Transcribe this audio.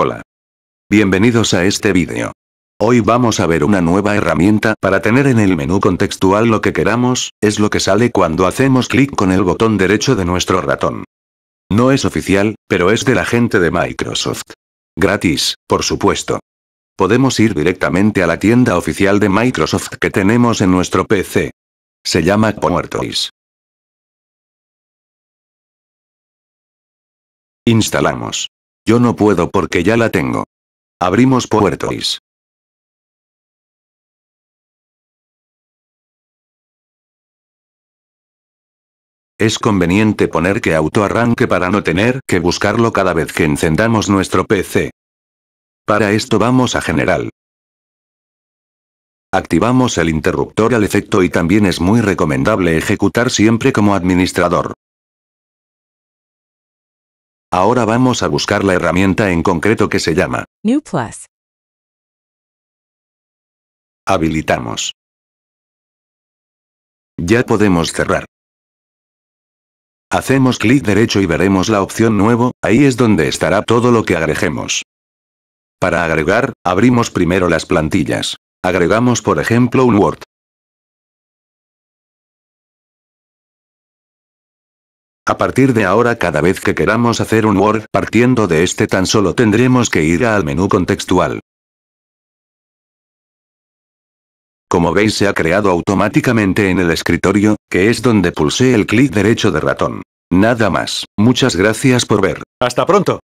Hola. Bienvenidos a este vídeo. Hoy vamos a ver una nueva herramienta para tener en el menú contextual lo que queramos, es lo que sale cuando hacemos clic con el botón derecho de nuestro ratón. No es oficial, pero es de la gente de Microsoft. Gratis, por supuesto. Podemos ir directamente a la tienda oficial de Microsoft que tenemos en nuestro PC. Se llama PowerToys. Instalamos. Yo no puedo porque ya la tengo. Abrimos PowerToys. Es conveniente poner que autoarranque para no tener que buscarlo cada vez que encendamos nuestro PC. Para esto vamos a General. Activamos el interruptor al efecto y también es muy recomendable ejecutar siempre como administrador. Ahora vamos a buscar la herramienta en concreto que se llama New Plus. Habilitamos. Ya podemos cerrar. Hacemos clic derecho y veremos la opción Nuevo, ahí es donde estará todo lo que agreguemos. Para agregar, abrimos primero las plantillas. Agregamos por ejemplo un Word. A partir de ahora cada vez que queramos hacer un Word partiendo de este tan solo tendremos que ir al menú contextual. Como veis se ha creado automáticamente en el escritorio, que es donde pulsé el clic derecho de ratón. Nada más. Muchas gracias por ver. Hasta pronto.